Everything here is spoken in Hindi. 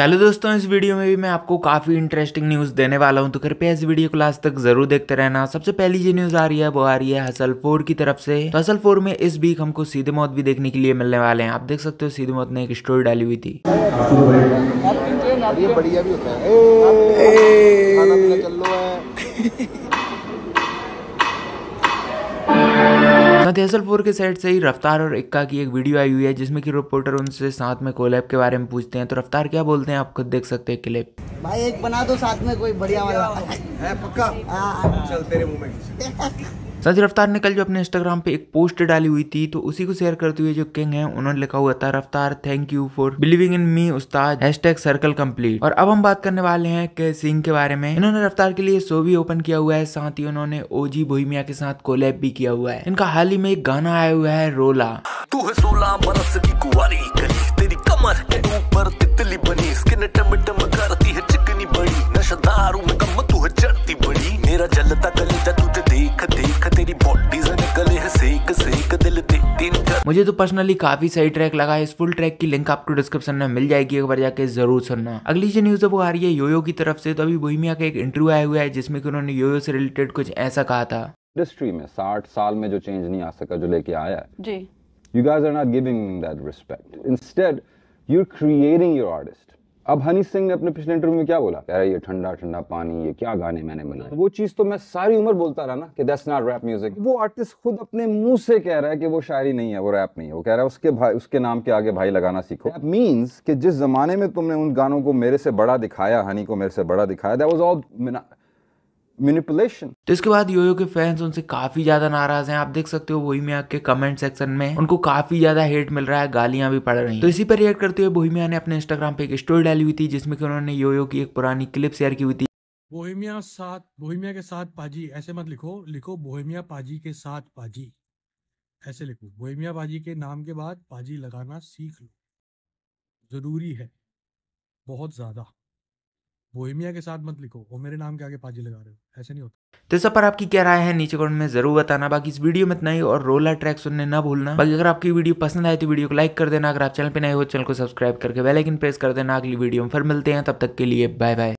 हेलो दोस्तों, इस वीडियो में भी मैं आपको काफ़ी इंटरेस्टिंग न्यूज़ देने वाला हूँ तो कृपया इस वीडियो को लास्ट तक ज़रूर देखते रहना। सबसे पहली जो न्यूज़ आ रही है, वो आ रही है हसल फोर की तरफ़ से। तो हसल फोर में इस वीक हमको सीधे मौत भी देखने के लिए मिलने वाले हैं। आप देख सकते हो, सीधे मौत ने एक स्टोरी डाली हुई थी। है हसल फोर के साइड से ही रफ्तार और इक्का की एक वीडियो आई हुई है जिसमें कि रिपोर्टर उनसे साथ में कोलैब के बारे में पूछते हैं। तो रफ्तार क्या बोलते हैं? आप खुद देख सकते हैं क्लिप। भाई एक बना दो साथ में कोई बढ़िया वाला। है पक्का? चल तेरे मुँह में संजय रफ्तार ने कल जो अपने इंस्टाग्राम पे एक पोस्ट डाली हुई थी तो उसी को शेयर करते हुए जो किंग है, उन्होंने लिखा हुआ था Raftaar thank you for believing in me Ustad hashtag circle complete और अब हम बात करने वाले हैं के सिंह के बारे में। इन्होंने रफ्तार के लिए शो भी ओपन किया हुआ है, साथ ही उन्होंने ओजी बोहिमिया के साथ कोलैब भी किया हुआ है। इनका हाल ही में एक गाना आया हुआ है, रोला। तू है सोलह बरस की कुंवारी मुझे तो पर्सनली काफ़ी सही ट्रैक लगा है। इस फुल ट्रैक की लिंक आपको डिस्क्रिप्शन में मिल जाएगी एक बार जाके ज़रूर सुनना। अगली जो न्यूज़ है वो आ रही है योयो की तरफ़ से। तो अभी बोहिमिया का एक इंटरव्यू आया हुआ है जिसमें कि उन्होंने योयो से रिलेटेड कुछ ऐसा कहा था। इंडस्ट्री में साठ साल में जो चेंज नहीं आ सका जो लेके आया है जी। you guys are not giving that respect. Instead you're creating your artist. अब हनी सिंह ने अपने पिछले इंटरव्यू में क्या बोला? कह रहा है, ये ठंडा ठंडा पानी, ये क्या गाने मैंने बनाए? वो चीज़ तो मैं सारी उम्र बोलता रहा ना कि दैट्स नॉट रैप म्यूज़िक वो आर्टिस्ट खुद अपने मुँह से कह रहा है कि वो शायरी नहीं है, वो रैप नहीं है। वो कह रहा है, उसके भाई, उसके नाम के आगे भाई लगाना सीखो। दैट मींस कि जिस जमाने में तुमने उन गानों को मेरे से बड़ा दिखाया, हनी को मेरे से बड़ा दिखाया दैट वाज ऑल मैनिपुलेशन तो इसके बाद योयो के फैंस उनसे काफ़ी ज़्यादा नाराज़ हैं। आप देख सकते हो बोहिमिया के कमेंट सेक्शन में उनको काफ़ी ज़्यादा हेट मिल रहा है गालियाँ भी पड़ रही हैं। तो इसी पर रिएक्ट करते हुए बोहिमिया ने अपने इंस्टाग्राम पे एक स्टोरी डाली हुई थी जिसमें कि उन्होंने योयो की एक पुरानी क्लिप शेयर की हुई थी। बोहिमिया साथ बोहेमिया के साथ पाजी ऐसे मत लिखो लिखो बोहिमिया पाजी के साथ पाजी। ऐसे लिखो बोहिमिया पाजी के नाम के बाद पाजी लगाना सीख लो। ज़रूरी है बहुत ज़्यादा। बोहेमिया के साथ मत लिखो, वो मेरे नाम के आगे पाजी लगा रहे हो, ऐसे नहीं होता। तो सब पर आपकी क्या राय है? नीचे कमेंट में ज़रूर बताना। बाकी इस वीडियो में इतना ही, और रोला ट्रैक सुनने ना भूलना। बाकी अगर आपकी वीडियो पसंद आए तो वीडियो को लाइक कर देना। अगर आप चैनल पे नए हो, चैनल को सब्सक्राइब करके बेल आइकन प्रेस कर देना। अगली वीडियो में फिर मिलते हैं, तब तक के लिए बाय बाय